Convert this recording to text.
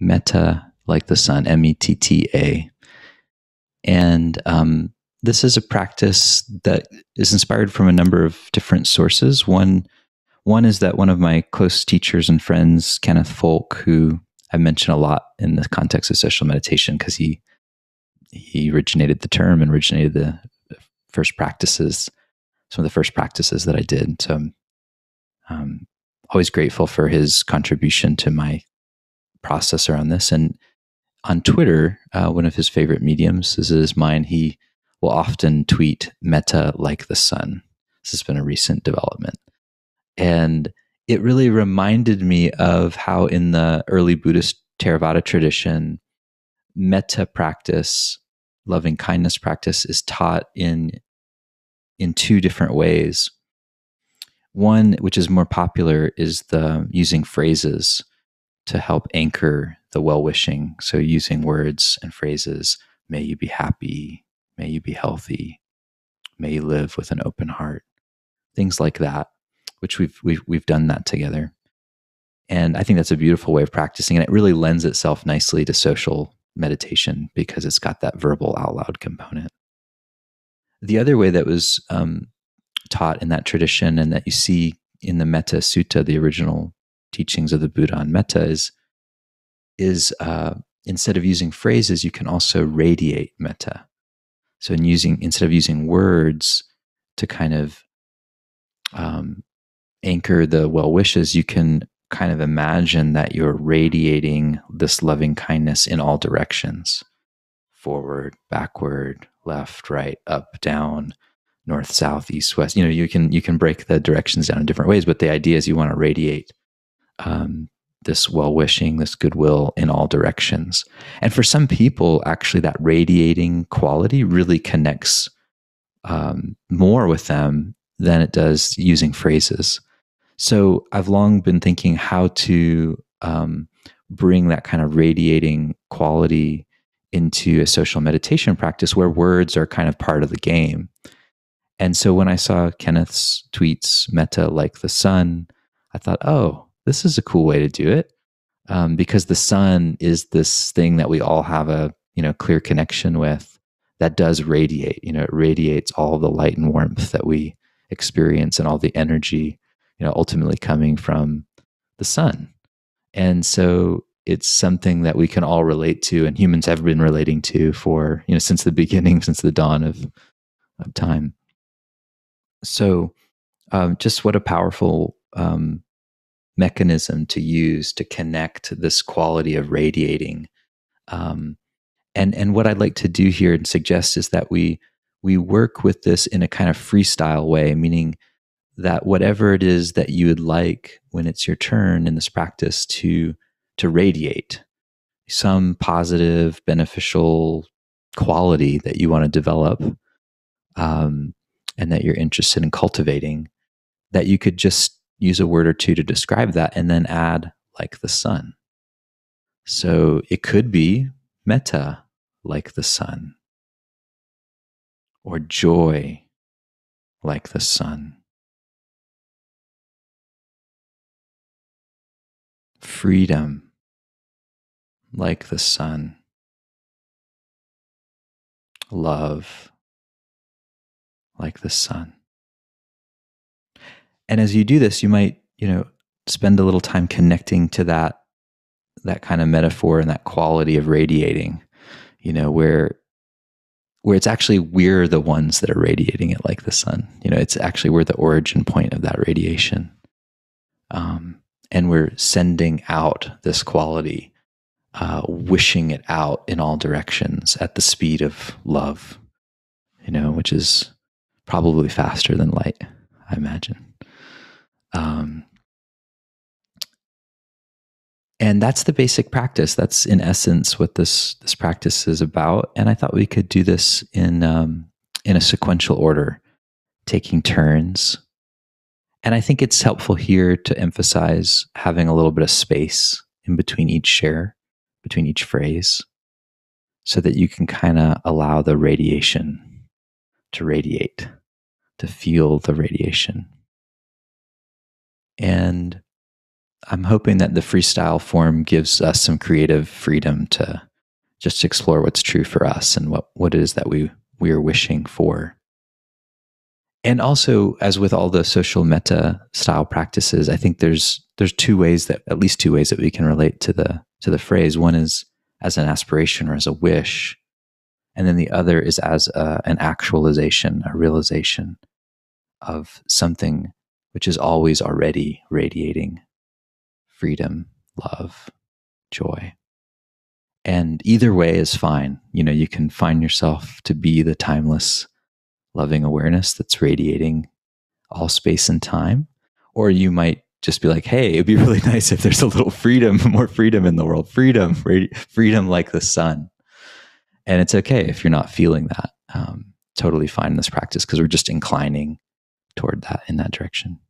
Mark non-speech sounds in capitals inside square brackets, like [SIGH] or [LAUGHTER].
Metta, like the sun, M E T T A. And um, this is a practice that is inspired from a number of different sources. One, one is that one of my close teachers and friends, Kenneth Folk, who I mention a lot in the context of social meditation because he he originated the term and originated the first practices, some of the first practices that I did. So I'm um, always grateful for his contribution to my process around this. And on Twitter, uh, one of his favorite mediums, this is mine, he will often tweet Metta like the sun. This has been a recent development. And it really reminded me of how in the early Buddhist Theravada tradition, metta practice, loving kindness practice, is taught in, in two different ways. One, which is more popular, is the using phrases to help anchor the well wishing. So, using words and phrases, may you be happy, may you be healthy, may you live with an open heart, things like that, which we've, we've, we've done that together. And I think that's a beautiful way of practicing. And it really lends itself nicely to social meditation because it's got that verbal out loud component. The other way that was um, taught in that tradition and that you see in the Metta Sutta, the original teachings of the Buddha on metta is is uh, instead of using phrases, you can also radiate metta. So, in using instead of using words to kind of um, anchor the well wishes, you can kind of imagine that you're radiating this loving kindness in all directions forward, backward, left, right, up, down, north, south, east, west. You know, you can you can break the directions down in different ways, but the idea is you want to radiate um, this well wishing, this goodwill in all directions. And for some people, actually, that radiating quality really connects um, more with them than it does using phrases. So I've long been thinking how to um, bring that kind of radiating quality into a social meditation practice where words are kind of part of the game. And so when I saw Kenneth's tweets, metta like the sun, I thought, oh, this is a cool way to do it um, because the sun is this thing that we all have a you know clear connection with that does radiate you know it radiates all the light and warmth that we experience and all the energy you know ultimately coming from the sun. And so it's something that we can all relate to and humans have been relating to for you know since the beginning [LAUGHS] since the dawn of of time. So um, just what a powerful um, mechanism to use to connect this quality of radiating. Um, and and what I'd like to do here and suggest is that we we work with this in a kind of freestyle way, meaning that whatever it is that you would like when it's your turn in this practice to to radiate some positive beneficial quality that you want to develop um, and that you're interested in cultivating that you could just use a word or two to describe that and then add like the sun. So it could be metta, like the sun, or joy, like the sun, freedom, like the sun, love, like the sun. And as you do this, you might, you know, spend a little time connecting to that that kind of metaphor and that quality of radiating, you know, where where it's actually we're the ones that are radiating it like the sun. You know, it's actually we're the origin point of that radiation. Um, and we're sending out this quality, uh, wishing it out in all directions at the speed of love, you know, which is probably faster than light, I imagine. Um, and that's the basic practice. That's in essence what this this practice is about. And I thought we could do this in um, in a sequential order, taking turns. And I think it's helpful here to emphasize having a little bit of space in between each share, between each phrase, so that you can kind of allow the radiation to radiate, to feel the radiation. And I'm hoping that the freestyle form gives us some creative freedom to just explore what's true for us and what, what it is that we, we are wishing for. And also, as with all the social metta style practices, I think there's there's two ways that at least two ways that we can relate to the to the phrase. One is as an aspiration or as a wish, and then the other is as a, an actualization, a realization of something which is always already radiating freedom, love, joy. And either way is fine. You know, you can find yourself to be the timeless, loving awareness that's radiating all space and time. Or you might just be like, hey, it'd be [LAUGHS] really nice if there's a little freedom, [LAUGHS] more freedom in the world, freedom, freedom like the sun. And it's okay if you're not feeling that. Um, totally fine in this practice because we're just inclining toward that in that direction.